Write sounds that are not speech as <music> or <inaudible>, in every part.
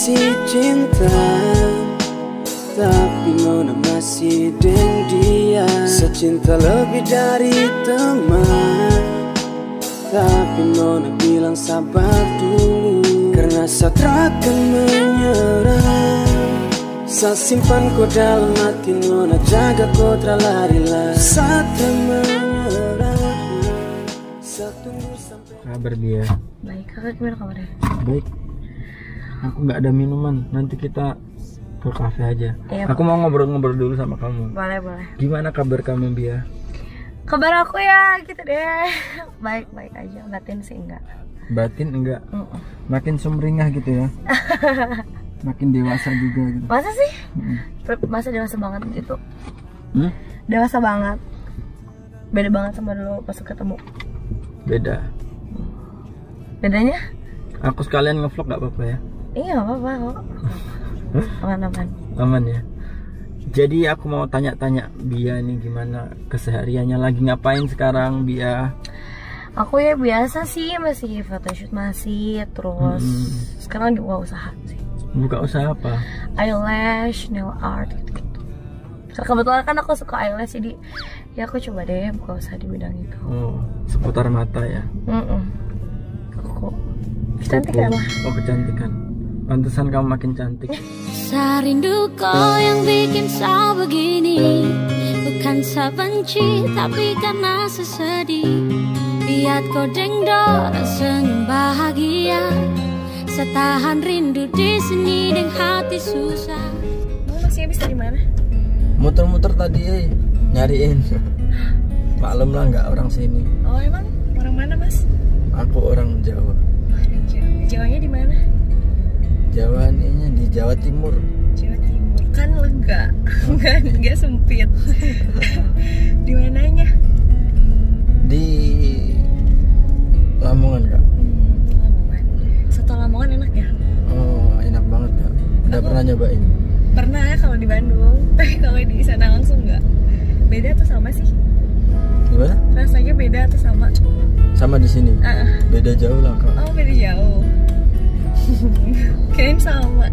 kasih cinta Tapi Nona masih deng dia Secinta lebih dari teman Tapi Nona bilang sabar dulu Karena saat akan menyerah Saya simpan kau dalam hati Nona Jaga kau terlari-lari Saat menyerah Saya tunggu sampai Kabar dia. Baik, kakak gimana kabarnya? Baik. Aku nggak ada minuman. Nanti kita ke kafe aja. Iya, Aku mau ngobrol-ngobrol dulu sama kamu. Boleh, boleh. Gimana kabar kamu Bia? Kabar aku ya gitu deh. <laughs> Baik-baik aja, batin sih enggak. Batin enggak? Mm-mm. Makin sumringah gitu ya. <laughs> Makin dewasa juga gitu. Masa sih? Mm. Masa dewasa banget gitu. Hmm? Dewasa banget. Beda banget sama dulu pas ketemu. Beda. Bedanya? Aku sekalian ngevlog nggak apa-apa ya? Iya, apa-apa kok. Aman-aman. Aman ya. Jadi aku mau tanya-tanya Bia nih gimana kesehariannya lagi ngapain sekarang Bia? Aku ya biasa sih masih photoshoot masih terus Hmm. sekarang lagi buka usaha sih. Buka usaha apa? eyelash, nail art gitu-gitu. So, kebetulan kan aku suka eyelash jadi ya aku coba deh buka usaha di bidang itu. Oh, seputar mata ya. Mm Aku cantik ya mah. Oh, kecantikan. Pantesan kamu makin cantik. Sarindu kau yang bikin saya begini Bukan saya benci tapi karena sesedih Lihat kau dengdor senyum bahagia Setahan rindu di sini dengan hati susah Kamu masih bisa di mana? Muter-muter tadi eh, nyariin. <gasps> Maklum lah nggak orang sini. Oh emang orang mana mas? Aku orang Jawa. Orang Jawa. Jawanya di mana? Jawa ininya di Jawa Timur. Jawa Timur. Kan lega, <laughs> kan nggak sempit. <laughs> di mananya? Di Lamongan kak. Hmm, Lamongan. Soto Lamongan enak ya? Oh, enak banget kak. Udah Aku- pernah nyobain? Pernah ya kalau di Bandung, <laughs> tapi kalau di sana langsung nggak. Beda atau sama sih? Gimana? Rasanya beda atau sama? Sama di sini. Ah, Beda jauh lah kak. oh beda jauh. <laughs> Kirain sama.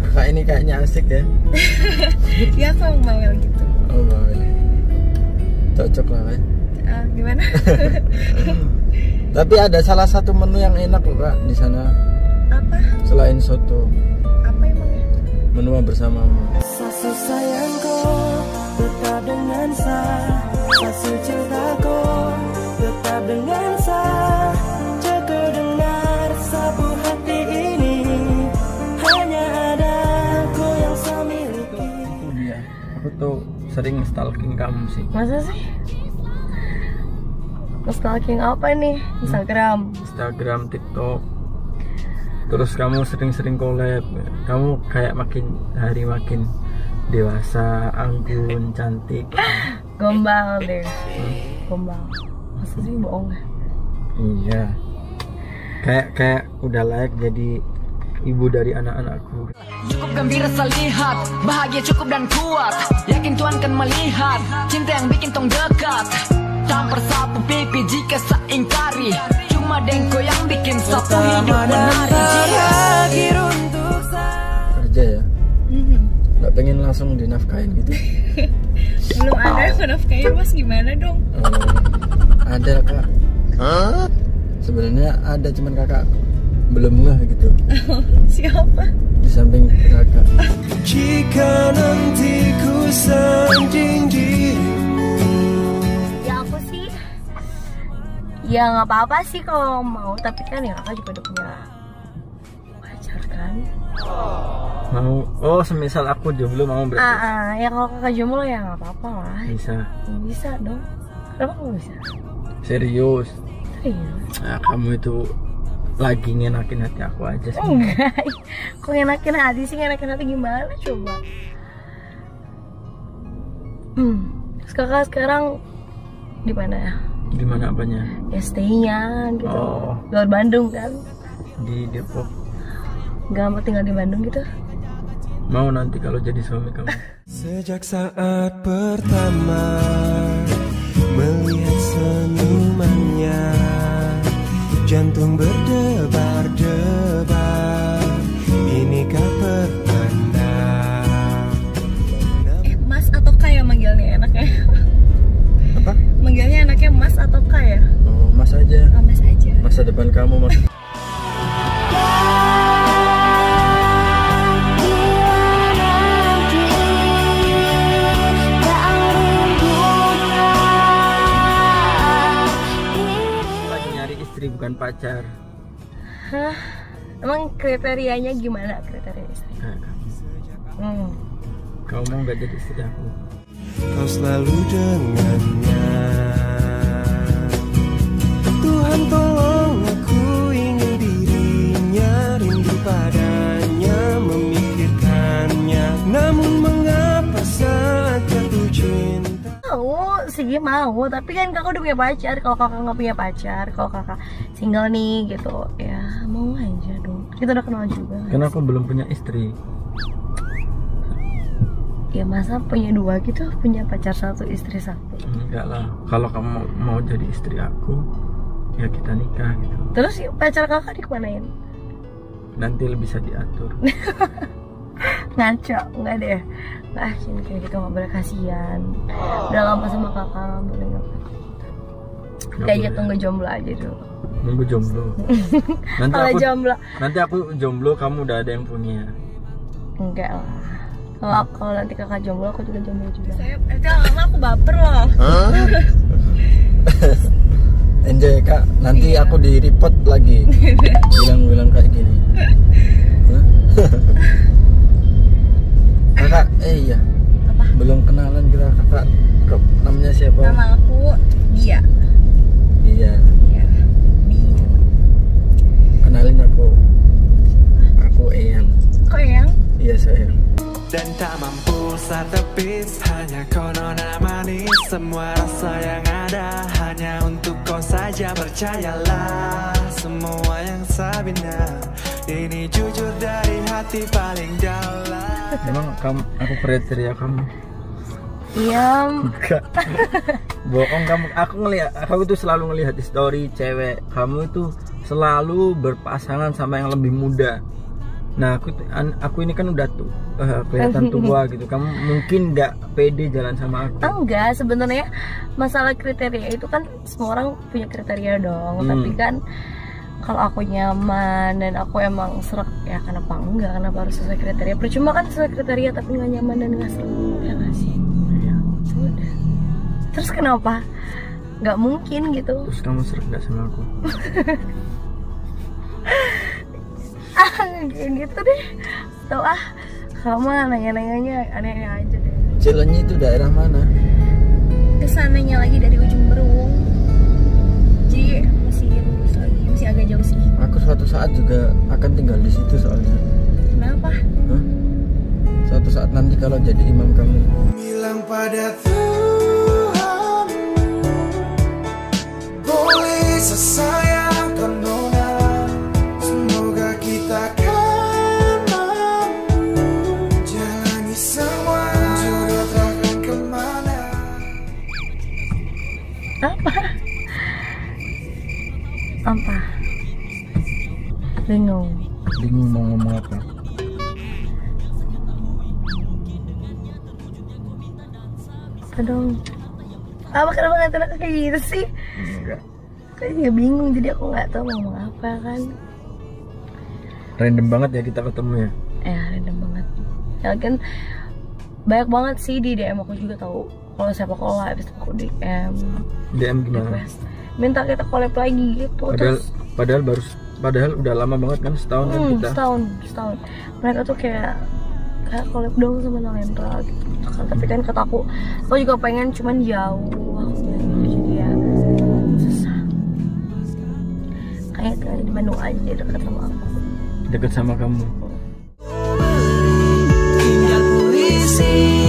Kakak ini kayaknya asik ya. Ya aku emang bawel gitu. Oh, boleh. Cocok lah kan. Ah, gimana? <laughs> Tapi ada salah satu menu yang enak loh kak di sana Apa? selain soto. Apa emangnya? Menu bersamamu. Sasu sayangku tetap dengan saya Sasu cintaku tetap dengan Tuh sering stalking kamu sih. Masa sih? Stalking apa nih? Instagram. Instagram, TikTok. Terus kamu sering-sering collab. Kamu kayak makin hari makin dewasa, anggun, cantik. <gasps> Gombal deh. Gombal. Masa sih bohong ya? Iya. Kayak kayak udah layak jadi ibu dari anak-anakku. Cukup gembira selihat Bahagia cukup dan kuat Yakin Tuhan kan melihat Cinta yang bikin tong dekat Tampar sapu pipi jika seingkari Cuma dengko yang bikin sapu hidup menari Kerja ya. Nggak pengen langsung dinafkahin gitu. <laughs> Belum ada yang menafkahi mas gimana dong? Oh, ada kak. Sebenarnya ada cuman kakak belum ngeh gitu <laughs> Siapa? di samping kakak. Jika nanti ku sanding dirimu Ya aku sih Ya nggak apa-apa sih kalau mau Tapi kan ya kakak juga udah punya pacar kan Mau oh semisal aku jomblo mau Ah, berarti ah, ya kalau kakak jomblo ya nggak apa-apa lah bisa Bisa dong Kenapa nggak bisa? serius. Serius? Nah, kamu itu lagi ngenakin hati aku aja sih. Enggak <laughs> Kok ngenakin hati sih Ngenakin hati gimana coba Hmm kakak sekarang di mana ya? Gimana apanya? Ya stay-nya gitu Oh. Luar Bandung kan Di Depok. Gak mau tinggal di Bandung gitu Mau nanti kalau jadi suami kamu. <laughs> Sejak saat pertama Melihat senyumannya Jantung berdebar-debar Inikah pertanda eh, Mas atau kaya manggilnya enaknya? Apa? Manggilnya enaknya mas atau kaya? Oh, mas aja oh, Mas aja Masa depan kamu mas pacar. Hah? emang kriterianya gimana kriteria istri kamu. hmm. Kamu mau nggak jadi istri aku? Kau selalu dengannya Tuhan tolong aku ingin dirinya Rindu padanya memikirkannya Namun mengapa saat jatuh cinta mau sih mau tapi kan kakak udah punya pacar kalau kakak nggak punya pacar kalau kakak single nih gitu ya mau aja dong kita udah kenal juga Karena aku belum punya istri. ya masa punya dua gitu punya pacar satu istri satu Enggak lah. Kalau kamu mau, mau jadi istri aku, ya kita nikah gitu. terus pacar kakak dikemanain Nanti bisa diatur. <laughs> ngaco nggak deh ini kayak gitu nggak boleh kasihan udah lama sama kakak boleh nggak diajak boleh. tunggu jomblo aja dulu Nunggu jomblo. <laughs> nanti kalau aku jomblo nanti aku jomblo, kamu udah ada yang punya. enggak lah kalau kalau nanti kakak jomblo aku juga jomblo juga saya itu lama aku baper loh <laughs> Enjoy kak, nanti aku di report lagi. Bilang-bilang kayak gini. Hah? <laughs> kakak, eh iya. Apa? Belum kenalan kita kakak. Namanya siapa? nama aku dia Iya. ya dia Kenalin aku. Aku Eyang. kok Iya sayang. Dan tak mampu saat tepis Hanya konon manis Semua rasa yang ada Hanya untuk kau saja Percayalah Semua yang sabina Ini jujur dari hati paling dalam Emang kamu, aku kriteria kamu. iya Enggak. <laughs> Bohong kamu. Aku ngelihat, aku tuh selalu ngelihat di story cewek. Kamu itu selalu berpasangan sama yang lebih muda. Nah, aku aku ini kan udah tuh eh, kelihatan <laughs> tua gitu. Kamu mungkin nggak pede jalan sama aku. enggak sebenarnya masalah kriteria itu kan semua orang punya kriteria dong Hmm. tapi kan kalau aku nyaman dan aku emang serak ya kenapa enggak kenapa harus sesuai kriteria percuma kan sesuai kriteria tapi nggak nyaman dan nggak serak ya nggak sih Iya. udah terus kenapa nggak mungkin gitu Terus kamu seret nggak sama aku? <laughs> kayak gitu deh tau ah kamu nanya-nanyanya aneh-aneh aja deh Cilenyi itu daerah mana? ke sananya lagi dari ujung berung jadi masih lurus lagi masih agak jauh sih Aku suatu saat juga akan tinggal di situ soalnya. kenapa Hah? Suatu saat nanti kalau jadi imam kamu. Bilang pada Tuhan Boleh sesayangkan apa? Apa? Bingung. Bingung mau ngomong apa? apa dong? Apa kenapa ngatain aku kayak gitu sih? Enggak. kayaknya bingung jadi aku nggak tahu mau ngomong apa kan. Random banget ya kita ketemu ya. ya random banget. Ya kan banyak banget sih di DM aku juga tahu kalau siapa kalau habis aku DM DM gimana? request. Minta kita collab lagi gitu Padahal terus padahal baru padahal udah lama banget kan setahun kan hmm, kita. setahun setahun. Mereka tuh kayak kayak collab dong sama Nalendra gitu. Kan tapi kan kata aku aku juga pengen cuman jauh gitu. Jadi ya susah. Kayak tinggal di Bandung aja dekat sama aku. Deket sama kamu. Puisi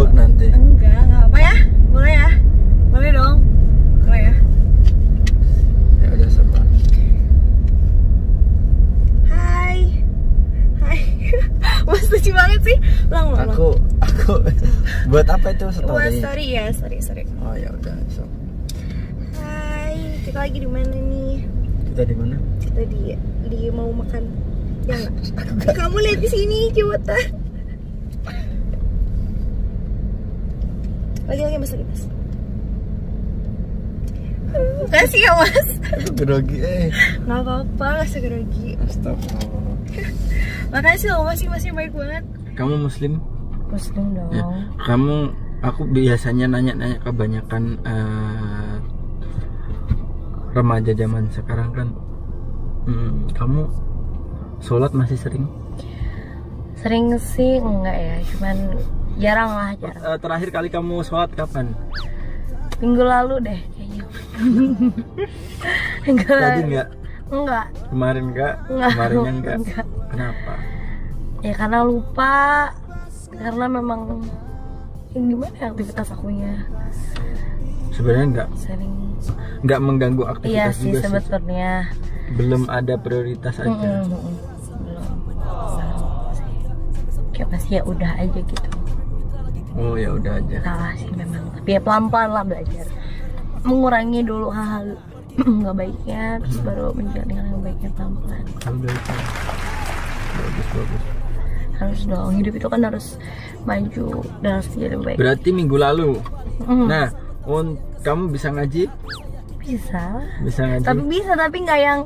ngambek nanti. Enggak nggak apa ya. Boleh ya. Boleh dong. Boleh ya. Ya udah sempat hai. Hai. <laughs> Mas lucu banget sih. Ulang ulang aku aku. <laughs> Buat apa itu story Wah, story ya sorry sorry. Oh ya udah so. Hai kita lagi di mana nih? Kita di mana? Kita di di mau makan. Ya <laughs> kamu lihat di sini cepetan Lagi lagi mas lagi mas. Kasih ya mas. Grogi eh. Nggak apa-apa, nggak usah grogi. Astagfirullah. Makasih loh masih masih baik banget. Kamu muslim? Muslim dong. Ya. Kamu aku biasanya nanya-nanya kebanyakan eh, remaja zaman sekarang kan. Hmm, kamu sholat masih sering? Sering sih enggak ya, cuman jarang lah jarang. Eh, terakhir kali kamu sholat kapan? Minggu lalu deh kayaknya. <laughs> Minggu Tadi lalu. enggak? Enggak. Kemarin enggak? Enggak. Kemarinnya <laughs> enggak? Enggak. Kenapa? Ya karena lupa, karena memang ya gimana ya aktivitas akunya Sebenarnya enggak sering. enggak mengganggu Iya aktivitas sih juga sih. sebetulnya. Belum ada prioritas aja. Mm-mm, mm-mm. Belum. Kayak pasti ya udah aja gitu. Oh ya udah aja. Salah sih memang. Tapi ya pelan-pelan lah belajar. Mengurangi dulu hal-hal <clears throat> nggak baiknya, terus baru menjalani hal yang baiknya pelan-pelan. Alhamdulillah. Bagus bagus. Harus dong, hidup itu kan harus maju dan harus jadi lebih baik. Berarti minggu lalu. Mm, Nah, un- kamu bisa ngaji? bisa. Bisa ngaji? Tapi bisa, tapi nggak yang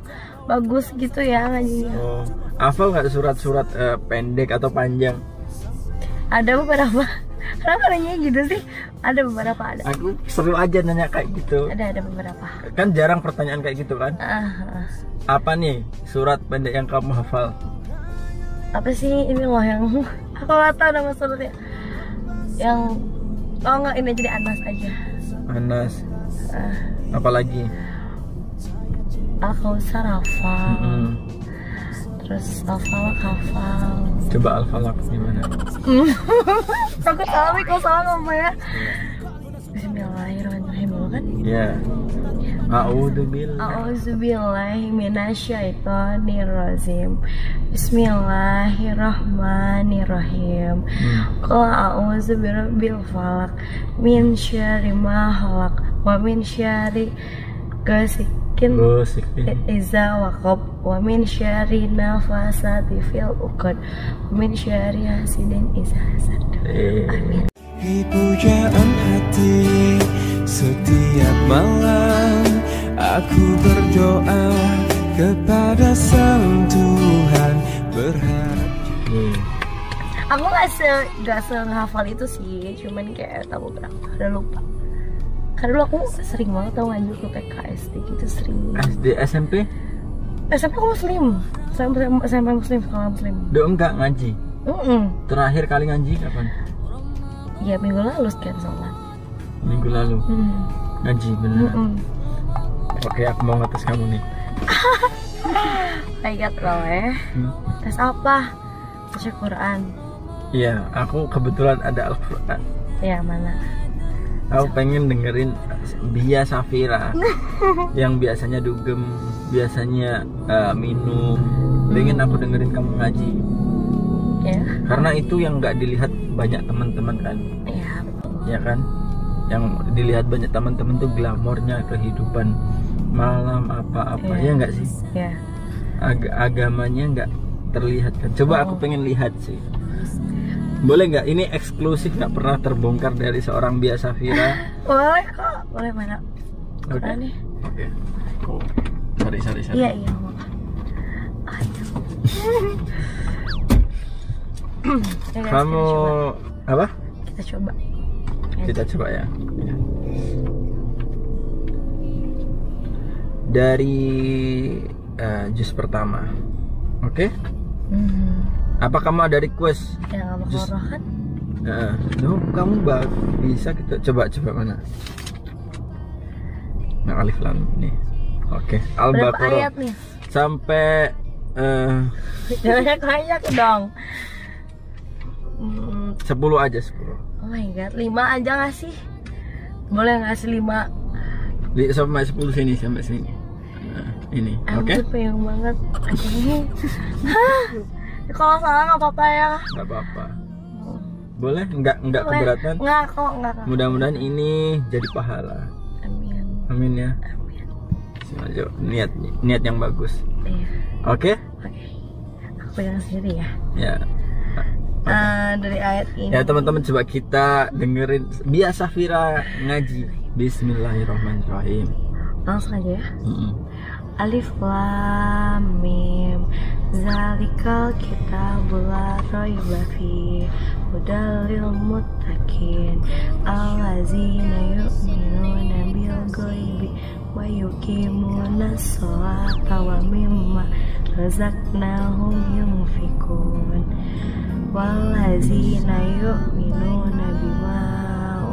bagus gitu ya ngajinya. Oh, hafal nggak surat-surat eh, pendek atau panjang? Ada beberapa. Kenapa nanya gitu sih? Ada beberapa ada. Aku seru aja nanya kayak gitu. Ada ada beberapa. Kan jarang pertanyaan kayak gitu kan? Ah. Apa nih surat pendek yang kamu hafal? apa sih ini loh yang <laughs> aku nggak tahu nama suratnya yang oh nggak ini jadi Anas aja Anas. Ah, Apalagi? Al Kausar hafal Mm-mm. Terus Al Falak hafal Coba al-falaq gimana? <laughs> aku tahu nih kalau salah ngomong ya Bismillahirrahmanirrahim kan Ya. A'udzubillah. A'udzubillahi minasyaitonirrajim Bismillahirrahmanirrahim Hmm. Qul a'udzu birabbil falaq min syarri ma khalaq wa min ghasikin Gosik nih. iza waqab wa min syarri nafasati fil uqad wa min syarri hasidin iza hasad. Eh. Amin. Di pujaan hati setiap malam aku berdoa kepada sang Tuhan berharap Nih. Aku gak se gak se ngehafal itu sih, cuman kayak tahu berapa, udah lupa. Karena dulu aku sering banget tau ngaji ke PKSD gitu sering. SD SMP? SMP aku muslim, SMP, SMP muslim, sekolah muslim. Udah enggak ngaji. Mm Terakhir kali ngaji kapan? Ya minggu lalu sekian sholat. Minggu lalu. Hmm. Ngaji bener. Mm-mm. Oke, aku mau ngetes kamu nih. Baik loh ya. Hmm. Tes apa? Baca Quran. Iya, aku kebetulan ada Al-Quran. Ya mana? Aku pengen dengerin Bia Safira <laughs> yang biasanya dugem, biasanya eh, minum. Pengen aku dengerin kamu ngaji. Ya. Karena itu yang nggak dilihat banyak teman-teman kan, Ya betul. ya kan? Yang dilihat banyak teman-teman tuh glamornya kehidupan malam apa-apa ya nggak sih? Ya. Ag- agamanya nggak terlihat kan? Coba aku Oh. pengen lihat sih. Boleh nggak? Ini eksklusif nggak pernah terbongkar dari seorang Bia Safira. <laughs> Boleh kok. Boleh mana? Oke. Nih. Oke. Oh, sorry sorry sorry. Iya iya. <clears throat> Ya, Kamu apa? Kita coba. Ya, Kita coba ya. Dari eh, jus pertama. Oke? Mhm. Apa kamu ada request? Yang al Jus- kan? Heeh. Duh, kamu bisa kita coba coba mana? Nah, alif lam nih. Oke, Al-Baqarah ayat nih? sampai eh Banyak banyak dong. Hmm, 10 aja 10. oh my god, 5 aja gak sih? Boleh gak sih 5? Li, sampai 10 sini sampai sini. Nah, ini, oke? pengen banget. <laughs> Kalau salah gak apa-apa ya. Gak apa-apa. boleh nggak nggak keberatan Nggak kok, nggak mudah-mudahan ini jadi pahala Amin. amin ya Amin. Sengaja niat niat yang bagus Iya. oke Oke. Aku pegang sendiri ya. ya Eh, dari ayat ini. ya teman-teman coba kita dengerin biasa Vira ngaji Bismillahirrahmanirrahim Langsung aja ya. Mm-mm. Alif Lam Mim. Zalikal kitabul la raiba fi hudal lil muttaqin. Allazina yu'minuna bil ghaibi wa yuqimuna sholata wa mimma razaqnahum yunfikun wallazina yu'minuna bima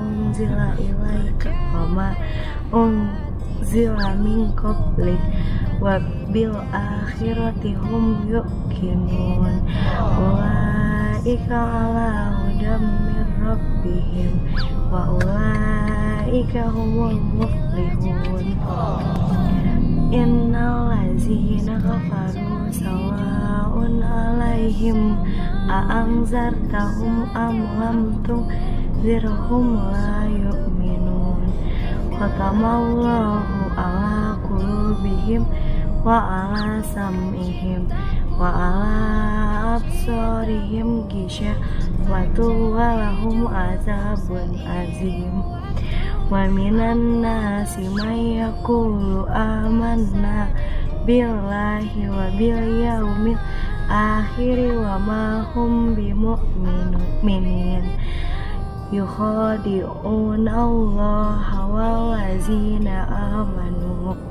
unzila ilaika wa ma unzila min qablik wa bil akhirati hum yuqinun ulaika ala hudam min rabbihim. Wa ulaika humul muflihun. Innal ladzina kafaru sawa'un alaihim. A'anzartahum am lam tunzirhum la yu'minun. Khatamallahu qulubihim wa ala sam'ihim wa ala absarihim ghishawatu wa lahum azabun azim. Wa minan nasi may yaqulu amanna billahi wa bil yaumil akhir wa ma hum bimu'minin. Yukhadi'una Allah wal ladzina amanu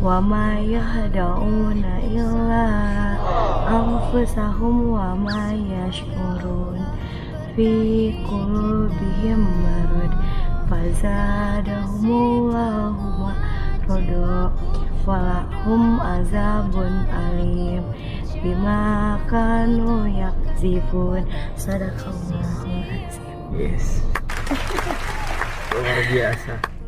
wa ma yahda'una illa anfusahum wa ma yash'urun fi qulubihim marad fazadahumullahu marada walahum azabun alim. Bima kanu yakzibun sadaqallahu azim. Yes. <laughs> Luar biasa